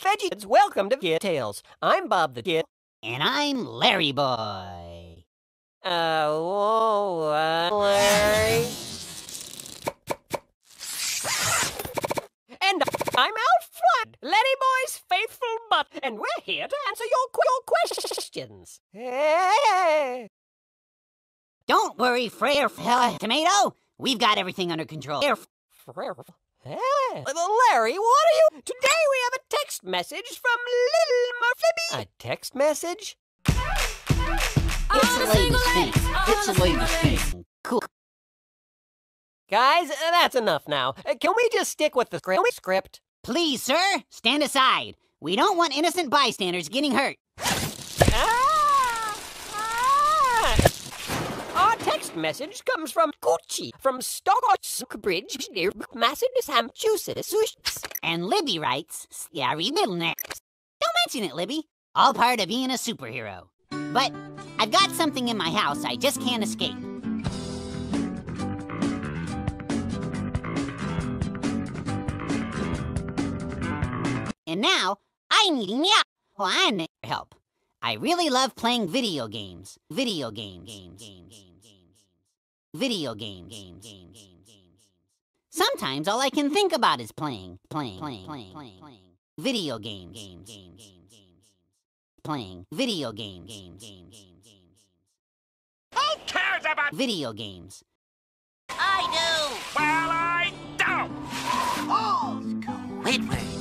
Hi, Veggies. Welcome to Kid Tales. I'm Bob the Kid. And I'm Larry Boy. Uh, whoa, uh, Larry. And I'm out front, Larry Boy's faithful butt, and we're here to answer your, qu- your questions. Hey. Don't worry, Frere Tomato. We've got everything under control. Frere. Larry, what are you? Today we have a text message from Little Murphy. A text message? It's the latest thing. It's the latest thing. Cool. Guys, uh, that's enough now. Uh, Can we just stick with the scri- script? Please, sir, stand aside. We don't want innocent bystanders getting hurt. Ah! Ah! Message comes from Gucci from Stockbridge near Massachusetts. And Libby writes, Scary middle next. Don't mention it, Libby. All part of being a superhero. But I've got something in my house I just can't escape. And now, I need yeah. Oh, well, I need help. I really love playing video games. Video. Games. Games. Video games. Games. Games. Games. Games. Sometimes all I can think about is playing, playing, playing, playing, playing. Video games. Games. Games. Games. Games. Playing video games. Games. Games. Games. Games. Who cares about... Video games. I do. Well, I don't! Oh, Squidward,